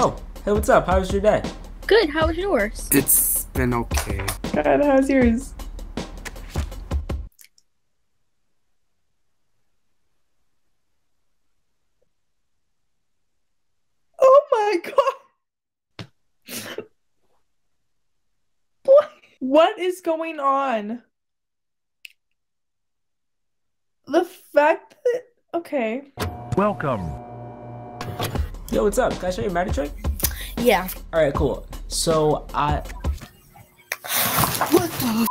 Oh, hey, what's up? How was your day? Good. How was yours? It's been okay. God, how's yours? Oh my god! What? What is going on? The fact that okay. Welcome. Yo, what's up? Can I show you a magic trick? Yeah. All right, cool. So I What the?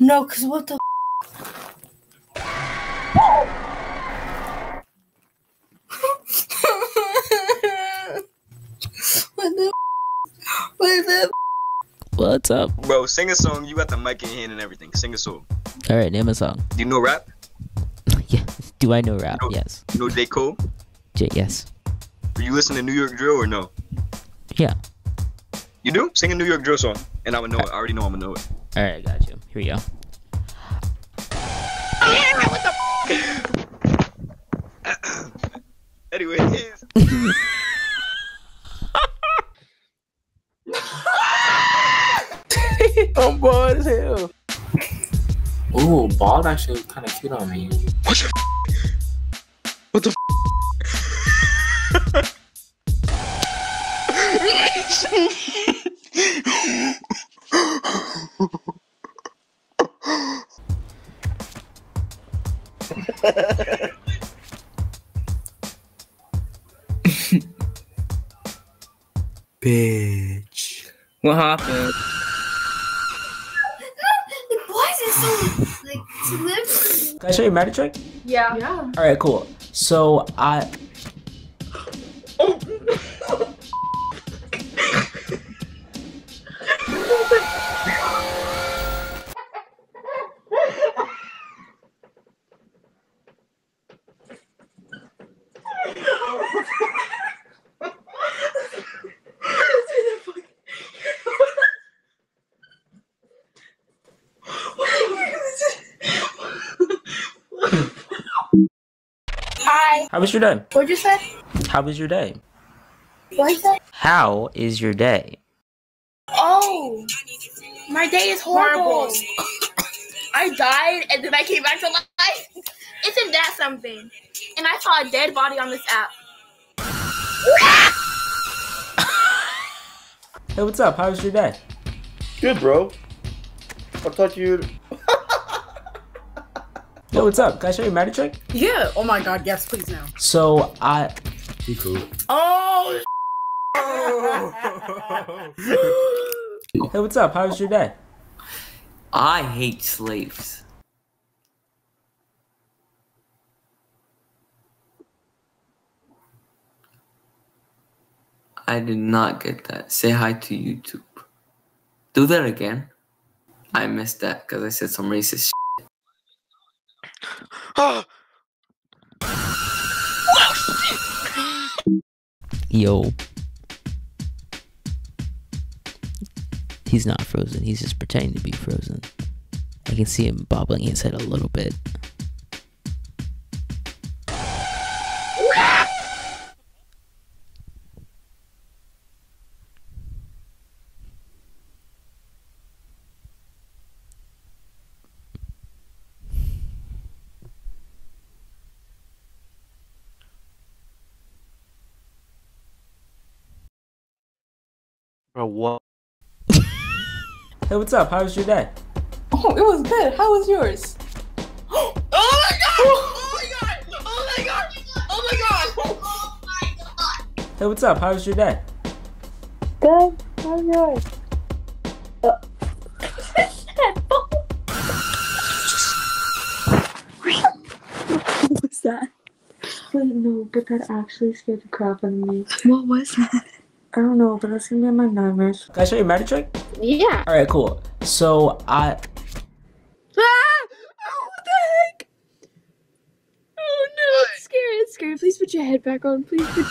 No, cause what the? what the? What the? What's up? Bro, sing a song. You got the mic in your hand and everything. Sing a song. All right, name a song. Do you know rap? Yeah. Do I know rap? No. Yes. You know J. Cole? J- yes. Do you listen to New York drill or no? Yeah. You do? Sing a New York drill song, and I would know it. I already know I'm gonna know it. All right, I got you. Here we go. Anyways, I'm bored as hell. Ooh, bald actually kind of cute on me. what the? Bitch. What happened? Why is it so like slippery? can I show you a magic trick? Yeah. Yeah. All right, cool. So I Hi. how was your day? What'd you say? How was your day? What you say? How is your day? Oh, my day is horrible. I died and then I came back to life. Isn't that something? And I saw a dead body on this app. Hey, what's up? How was your day? Good, bro. I thought you'd. Yo, what's up? Can I show you a magic trick? Yeah. Oh my God. Yes, please now. So I You cool. Oh. hey, what's up? How was your day? I hate slaves. I did not get that. Say hi to YouTube. Do that again. I missed that because I said some racist Yo. He's not frozen. He's just pretending to be frozen. I can see him bobbling his head a little bit. Bro, what? Hey, what's up? How was your day? Oh, it was good. How was yours? Oh my god! Oh my god! Oh my god! Oh my god! Oh my god! Hey, what's up? How was your day? Good. How was yours? Uh, what was that? Wait, no, but that actually scared the crap out of me. What was that? I don't know, but that's gonna be in my nightmares. Can I show you a magic trick? Yeah. All right, cool. So I Ah! Oh, what the heck? Oh no, it's scary. It's scary. Please put your head back on. Please. Put...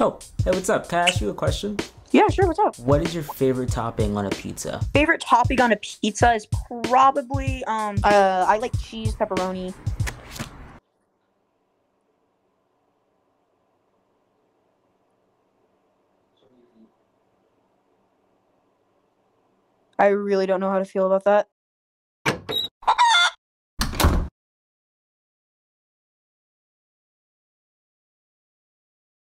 oh, hey, what's up? Can I ask you a question? Yeah, sure. What's up? What is your favorite topping on a pizza? Favorite topping on a pizza is probably um uh I like cheese pepperoni. I really don't know how to feel about that.